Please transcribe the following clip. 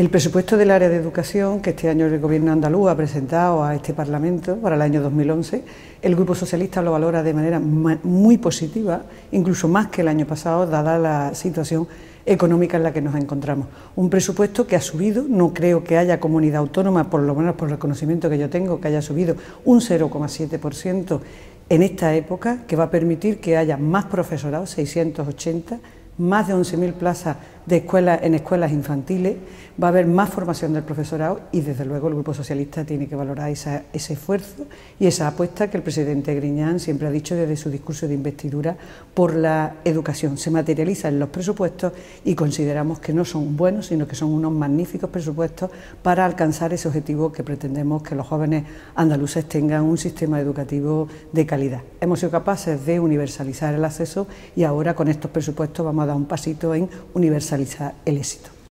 El presupuesto del área de educación que este año el Gobierno andaluz ha presentado a este Parlamento para el año 2011, el Grupo Socialista lo valora de manera muy positiva, incluso más que el año pasado, dada la situación económica en la que nos encontramos. Un presupuesto que ha subido, no creo que haya comunidad autónoma, por lo menos por el conocimiento que yo tengo, que haya subido un 0,7% en esta época, que va a permitir que haya más profesorado, 680, más de 11.000 plazas de escuelas en escuelas infantiles, va a haber más formación del profesorado y desde luego el Grupo Socialista tiene que valorar ese esfuerzo y esa apuesta que el presidente Griñán siempre ha dicho desde su discurso de investidura por la educación. Se materializa en los presupuestos y consideramos que no son buenos, sino que son unos magníficos presupuestos para alcanzar ese objetivo que pretendemos que los jóvenes andaluces tengan un sistema educativo de calidad. Hemos sido capaces de universalizar el acceso y ahora con estos presupuestos vamos a dar un pasito en universalizar el éxito.